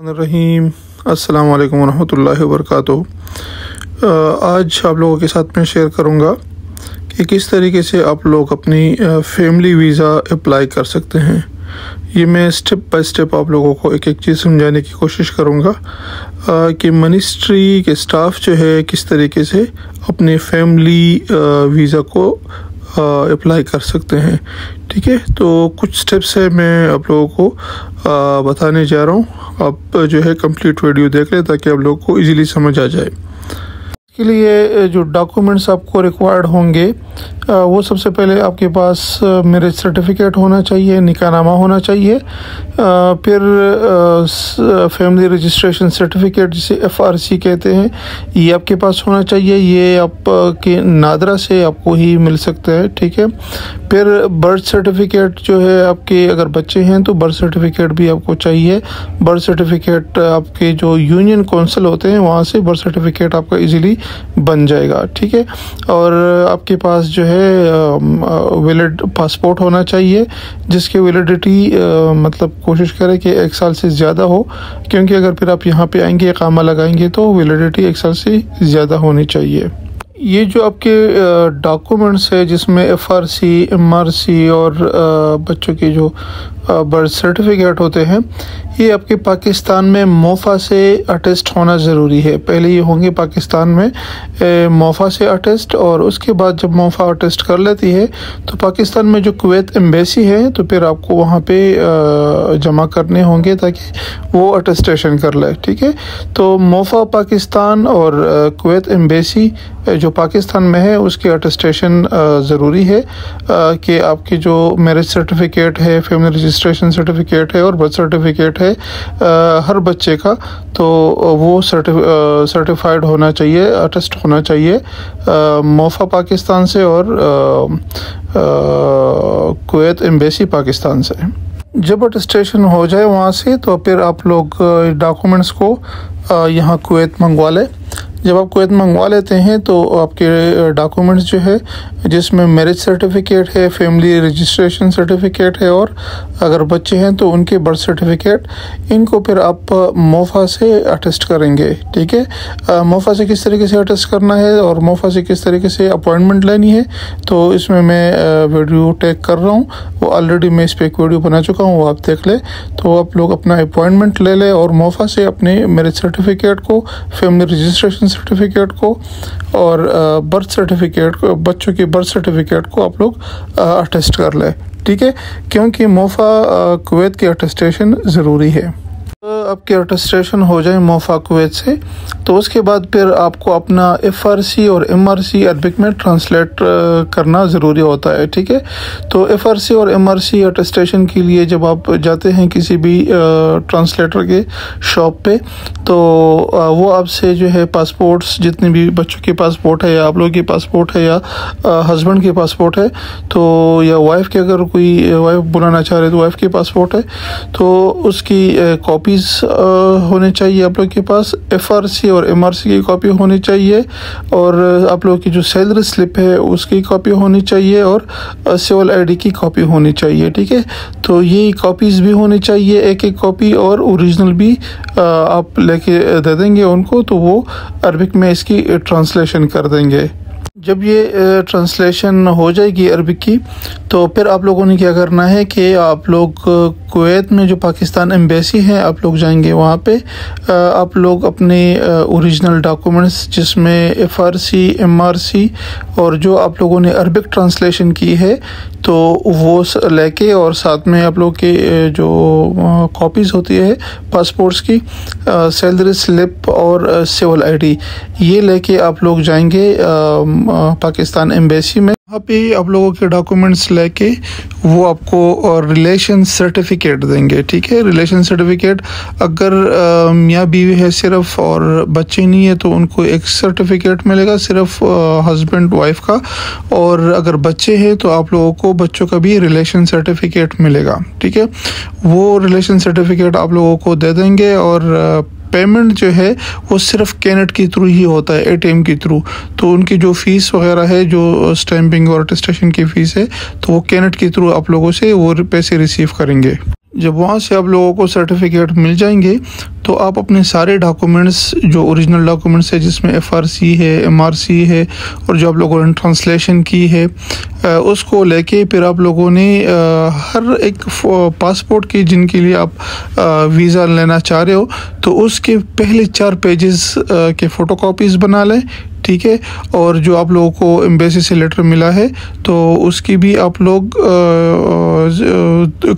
रहीम, अस्सलाम वालेकुम रहमतुल्लाहि आज आप लोगों के साथ मैं शेयर करूँगा कि किस तरीके से आप लोग अपनी फैमिली वीज़ा अप्लाई कर सकते हैं। ये मैं स्टेप बाय स्टेप आप लोगों को एक एक चीज़ समझाने की कोशिश करूँगा। कि मिनिस्ट्री के स्टाफ जो है किस तरीके से अपने फैमिली वीज़ा को अप्लाई कर सकते हैं। ठीक है? तो कुछ स्टेप्स है मैं आप लोगों को आ, बताने जा रहा हूँ। आप जो है कंप्लीट वीडियो देख लें ताकि आप लोगों को इजीली समझ आ जाए। इसके लिए जो डॉक्यूमेंट्स आपको रिक्वायर्ड होंगे वो सबसे पहले आपके पास मैरिज सर्टिफिकेट होना चाहिए निकाहनामा होना चाहिए फिर फैमिली रजिस्ट्रेशन सर्टिफिकेट जिसे एफआरसी कहते हैं, ये आपके पास होना चाहिए, ये आप के नादरा से आपको ही मिल सकता है, ठीक है? फिर बर्थ सर्टिफिकेट जो है आपके, अगर बच्चे हैं तो बर्थ सर्टिफिकेट भी आपको चाहिए। बर्थ सर्टिफिकेट आपके जो यूनियन काउंसिल होते हैं, वहाँ से बर्थ सर्टिफिकेट आपका इजीली बन जाएगा, ठीक है? और आपके पास जो है वैलिड पासपोर्ट होना चाहिए, जिसकी वैलिडिटी मतलब कोशिश करें कि एक साल से ज़्यादा हो, क्योंकि अगर फिर आप यहाँ पे आएँगे कामा लगाएँगे तो वैलिडिटी एक साल से ज़्यादा होनी चाहिए। ये जो आपके डॉक्यूमेंट्स है, जिसमें F R C M R C और बच्चों के जो बर्थ सर्टिफिकेट होते हैं ये आपके पाकिस्तान में मोफा से अटेस्ट होना ज़रूरी है। पहले ये होंगे पाकिस्तान में मोफा से अटेस्ट और उसके बाद जब मोफा अटेस्ट कर लेती है तो पाकिस्तान में जो कुवैत एम्बेसी है तो फिर आपको वहाँ पे जमा करने होंगे ताकि वो अटेस्टेशन कर ले, ठीक है? तो मोफा पाकिस्तान और कुवैत एम्बेसी जो पाकिस्तान में है, उसकी अटेस्टेशन ज़रूरी है। कि आपके जो मैरिज सर्टिफिकेट है, फैमिली रजिस्ट्रेशन सर्टिफिकेट है और बर्थ सर्टिफिकेट है हर बच्चे का तो वो सर्टिफाइड होना चाहिए अटेस्ट होना चाहिए मोफा पाकिस्तान से और कुवैत एम्बेसी पाकिस्तान से। जब अटेस्टेशन हो जाए वहाँ से तो फिर आप लोग डॉक्यूमेंट्स को यहाँ कुवैत मंगवा लें। जब आप कुवैत मंगवा लेते हैं तो आपके डॉक्यूमेंट्स जो है, जिसमें मैरिज सर्टिफिकेट है फैमिली रजिस्ट्रेशन सर्टिफिकेट है, और अगर बच्चे हैं तो उनके बर्थ सर्टिफिकेट इनको फिर आप मोफा से अटेस्ट करेंगे, ठीक है? मोफा से किस तरीके से अटेस्ट करना है, और मोफा से किस तरीके से अपॉइंटमेंट लेनी है तो इसमें मैं वीडियो टैग कर रहा हूँ। वो ऑलरेडी मैं इस पर एक वीडियो बना चुका हूँ, वो आप देख ले। तो आप लोग अपना अपॉइंटमेंट ले लें, और मोफा से अपने मैरिज सर्टिफिकेट को फैमिली रजिस्ट्रेशन सर्टिफिकेट को और बर्थ सर्टिफिकेट को, बच्चों की बर्थ सर्टिफिकेट को आप लोग अटेस्ट कर लें। ठीक है? क्योंकि मोफा कुवैत की अटेस्टेशन ज़रूरी है। आपकी अटेस्टेशन हो जाए मोफा कुवैत से तो उसके बाद फिर आपको अपना एफ़ आर सी और एम आर सी अरबिक में ट्रांसलेट करना ज़रूरी होता है, ठीक है? तो एफ़ आर सी और एम आर सी अटेस्टेशन के लिए जब आप जाते हैं किसी भी ट्रांसलेटर के शॉप पे तो वो आपसे जो है पासपोर्ट्स जितने भी बच्चों के पासपोर्ट है या आप लोगों के पासपोर्ट है या हस्बैंड के पासपोर्ट है तो या वाइफ के अगर कोई वाइफ बुलाना चाह रहे तो वाइफ के पासपोर्ट है तो उसकी कॉपीज़ होने चाहिए आप लोग के पास एफ़ आर सी और एम आर सी की कॉपी होनी चाहिए और आप लोग की जो सैलरी स्लिप है उसकी कॉपी होनी चाहिए और सिविल आईडी की कॉपी होनी चाहिए, ठीक है? तो ये कॉपीज़ भी होनी चाहिए, एक एक कॉपी और ओरिजिनल भी आप लेके दे देंगे उनको तो वो अरबिक में इसकी ट्रांसलेशन कर देंगे। जब ये ट्रांसलेशन हो जाएगी अरबी की तो फिर आप लोगों ने क्या करना है कि आप लोग कुवैत में जो पाकिस्तान एम्बेसी है, आप लोग जाएँगे वहाँ पे। आप लोग अपने ओरिजिनल डॉक्यूमेंट्स जिसमें F R C M R C और जो आप लोगों ने अरबिक ट्रांसलेशन की है तो वो लेके और साथ में आप लोग के जो कॉपीज़ होती है पासपोर्ट्स की सैलरी स्लिप और सिविल आईडी ये लेके आप लोग जाएँगे पाकिस्तान एम्बेसी में। वहाँ पे आप लोगों के डॉक्यूमेंट्स लेके वो आपको रिलेशन सर्टिफिकेट देंगे, ठीक है? रिलेशन सर्टिफिकेट अगर मियाँ बीवी है सिर्फ़ और बच्चे नहीं है तो उनको एक सर्टिफिकेट मिलेगा सिर्फ़ हस्बैंड वाइफ का। और अगर बच्चे हैं तो आप लोगों को बच्चों का भी रिलेशन सर्टिफिकेट मिलेगा, ठीक है? वो रिलेशन सर्टिफिकेट आप लोगों को दे देंगे और पेमेंट जो है वो सिर्फ़ कैनेट के थ्रू ही होता है एटीएम के थ्रू। तो उनकी जो फ़ीस वगैरह है, जो स्टैंपिंग और अटेस्टेशन की फ़ीस है तो वो कैनेट के थ्रू आप लोगों से वो पैसे रिसीव करेंगे। जब वहाँ से आप लोगों को सर्टिफिकेट मिल जाएँगे तो आप अपने सारे डॉक्यूमेंट्स जो ओरिजिनल डॉक्यूमेंट्स है, जिसमें एफ़ आर सी है एम आर सी है, और जो आप लोगों ने ट्रांसलेशन की है उसको लेके फिर आप लोगों ने हर एक पासपोर्ट की जिनके लिए आप वीज़ा लेना चाह रहे हो तो उसके पहले चार पेजेस के फ़ोटो बना लें ठीक है। और जो आप लोगों को एम्बेसी से लेटर मिला है तो उसकी भी आप लोग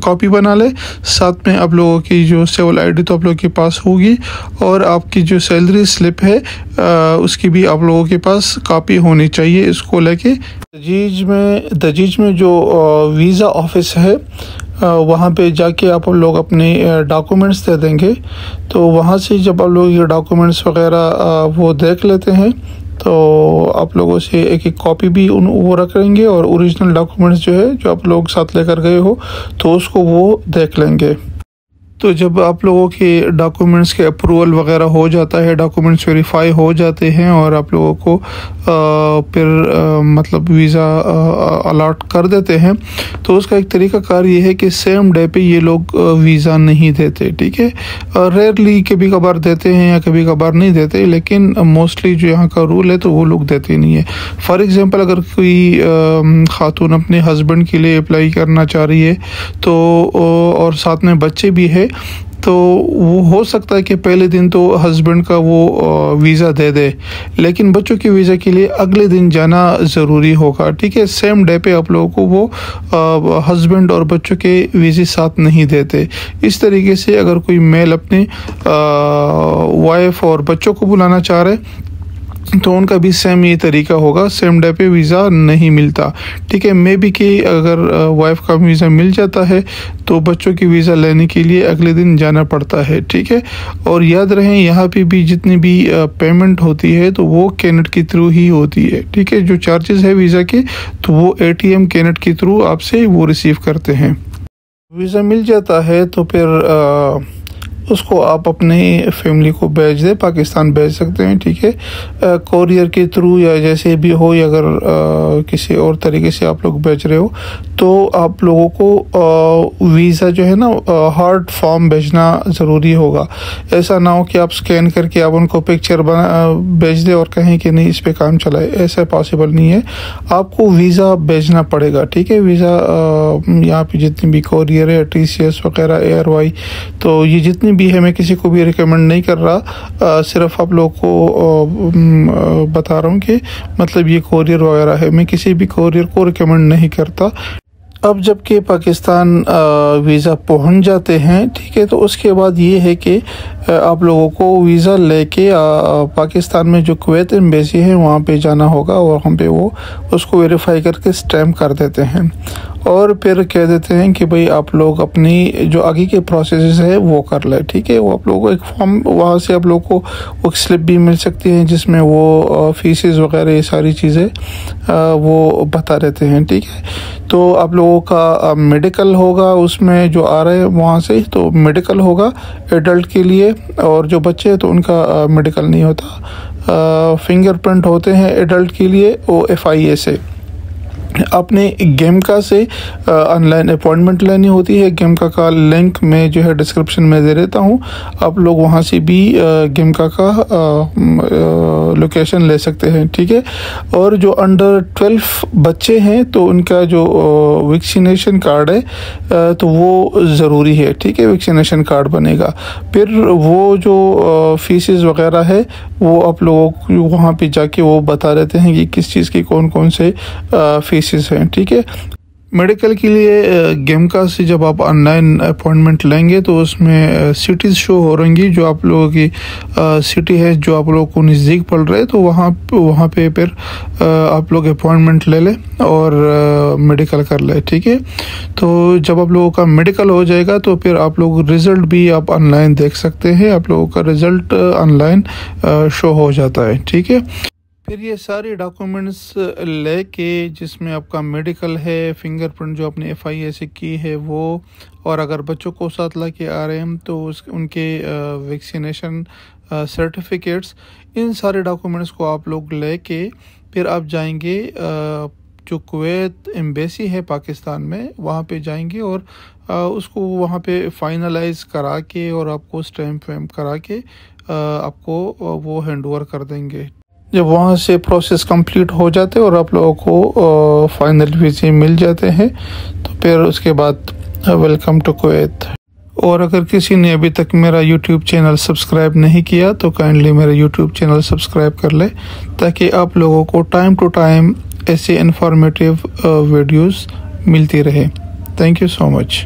कॉपी बना लें। साथ में आप लोगों की जो सेवल आईडी तो आप लोगों के पास होगी। और आपकी जो सैलरी स्लिप है आ, उसकी भी आप लोगों के पास कॉपी होनी चाहिए इसको लेके। दजीज में दजीज में जो वीज़ा ऑफ़िस है वहाँ पे जाके आप लोग अपने डॉक्यूमेंट्स दे देंगे। तो वहाँ से जब आप लोग ये डॉक्यूमेंट्स वगैरह वो देख लेते हैं तो आप लोगों से एक एक कॉपी भी उन, वो रख लेंगे और ओरिजिनल डॉक्यूमेंट्स जो है, जो आप लोग साथ लेकर गए हो तो उसको वो देख लेंगे। तो जब आप लोगों के डॉक्यूमेंट्स के अप्रूवल वगैरह हो जाता है डॉक्यूमेंट्स वेरीफाई हो जाते हैं और आप लोगों को फिर मतलब वीज़ा अलाट कर देते हैं तो उसका एक तरीका कार ये है कि सेम डे पे ये लोग वीज़ा नहीं देते, ठीक है? रेयरली कभी कभार देते हैं या कभी कभार नहीं देते, लेकिन मोस्टली जो यहाँ का रूल है तो वो लोग देते नहीं है। फॉर एग्ज़ाम्पल अगर कोई ख़ातून अपने हस्बैंड के लिए अप्लाई करना चाह रही है तो और साथ में बच्चे भी है तो वो हो सकता है कि पहले दिन तो हस्बैंड का वो वीज़ा दे दे, लेकिन बच्चों के वीज़ा के लिए अगले दिन जाना ज़रूरी होगा। ठीक है सेम डे पे आप लोगों को वो हस्बैंड और बच्चों के वीज़े साथ नहीं देते। इस तरीके से अगर कोई मेल अपने वाइफ और बच्चों को बुलाना चाह रहे तो उनका भी सेम ये तरीका होगा। सेम डे पे वीज़ा नहीं मिलता। ठीक है मे भी कि अगर वाइफ का वीज़ा मिल जाता है तो बच्चों की वीज़ा लेने के लिए अगले दिन जाना पड़ता है। ठीक है? और याद रहें यहाँ पे भी जितनी भी पेमेंट होती है तो वो कैनेट के थ्रू ही होती है। ठीक है? जो चार्जेस है वीज़ा के तो वो ए टी एम कैनेट के थ्रू आपसे वो रिसीव करते हैं। वीज़ा मिल जाता है तो फिर आ, उसको आप अपने फैमिली को भेज दें पाकिस्तान भेज सकते हैं ठीक है? कोरियर के थ्रू या जैसे भी हो या अगर आ, किसी और तरीके से आप लोग भेज रहे हो तो आप लोगों को वीज़ा जो है ना हार्ड फॉर्म भेजना ज़रूरी होगा। ऐसा ना हो कि आप स्कैन करके आप उनको पिक्चर बना भेज दें और कहें कि नहीं इस पर काम चलाए। ऐसा पॉसिबल नहीं है। आपको वीज़ा भेजना पड़ेगा ठीक है? वीज़ा यहाँ पे जितनी भी कोरियर है टीसीएस वगैरह एयर तो ये जितनी भी है मैं किसी को भी रिकमेंड नहीं कर रहा। आ, सिर्फ़ आप लोग को आ, बता रहा हूँ कि मतलब ये कोरियर वगैरह है मैं किसी भी कोरियर को रिकमेंड नहीं करता। अब जबकि पाकिस्तान वीज़ा पहुँच जाते हैं ठीक है तो उसके बाद ये है कि आप लोगों को वीज़ा लेके पाकिस्तान में जो कुवैत एम्बेसी है वहाँ पे जाना होगा और वहाँ पे वो उसको वेरीफाई करके स्टैम्प कर देते हैं। और फिर कह देते हैं कि भाई आप लोग अपनी जो आगे के प्रोसेस है, वो कर ले, ठीक है? वो आप लोगों को एक फॉर्म वहाँ से आप लोगों को वो स्लिप भी मिल सकती है, जिसमें वो फीसेस वगैरह, ये सारी चीज़ें वो बता देते हैं, ठीक है? तो आप लोगों का मेडिकल होगा उसमें जो आ रहे हैं वहाँ से तो मेडिकल होगा एडल्ट के लिए, और जो बच्चे हैं तो उनका मेडिकल नहीं होता। फिंगरप्रिंट होते हैं एडल्ट के लिए वो एफ़ आई ए से। अपने गेमका से ऑनलाइन अपॉइंटमेंट लेनी होती है। गेमका का लिंक मैं जो है डिस्क्रिप्शन में दे देता हूँ। आप लोग वहाँ से भी गेमका का लोकेशन ले सकते हैं, ठीक है? और जो अंडर ट्वेल्व बच्चे हैं तो उनका जो वैक्सीनेशन कार्ड है तो वो ज़रूरी है, ठीक है? वैक्सीनेशन कार्ड बनेगा। फिर वो जो फीसेस वगैरह है, वो आप लोगों को वहाँ पे जाके वो बता देते हैं कि किस चीज़ की कौन कौन से फ़ीस केसेस हैं, ठीक है? मेडिकल के लिए गेमका से जब आप ऑनलाइन अपॉइंटमेंट लेंगे तो उसमें सिटीज़ शो हो रहेंगी जो आप लोगों की सिटी है, जो आप लोगों को नज़दीक पड़ रहे तो वहाँ वहाँ पे फिर आप लोग अपॉइंटमेंट ले लें और मेडिकल कर ले, ठीक है? तो जब आप लोगों का मेडिकल हो जाएगा तो फिर आप लोग रिज़ल्ट भी आप ऑनलाइन देख सकते हैं, आप लोगों का रिज़ल्ट ऑनलाइन शो हो जाता है, ठीक है? फिर ये सारे डॉक्यूमेंट्स लेके जिसमें आपका मेडिकल है फिंगरप्रिंट जो आपने एफ़ आई ए से की है वो, और अगर बच्चों को साथ ला के आ रहे हैं तो उस, उनके वैक्सीनेशन सर्टिफिकेट्स इन सारे डॉक्यूमेंट्स को आप लोग लेके फिर आप जाएँगे जो कुवैत एम्बेसी है पाकिस्तान में, वहाँ पे जाएँगे और उसको वहाँ पे फाइनलाइज करा के और आपको स्टैम्प वैम्प करा के आपको वो हैंड ओवर कर देंगे। जब वहाँ से प्रोसेस कंप्लीट हो जाते और आप लोगों को फाइनल वीज़े मिल जाते हैं तो फिर उसके बाद वेलकम टू कुवैत और अगर किसी ने अभी तक मेरा यूट्यूब चैनल सब्सक्राइब नहीं किया तो काइंडली मेरा यूट्यूब चैनल सब्सक्राइब कर ले, ताकि आप लोगों को टाइम टू टाइम ऐसे इंफॉर्मेटिव वीडियोस मिलती रहे. Thank you so much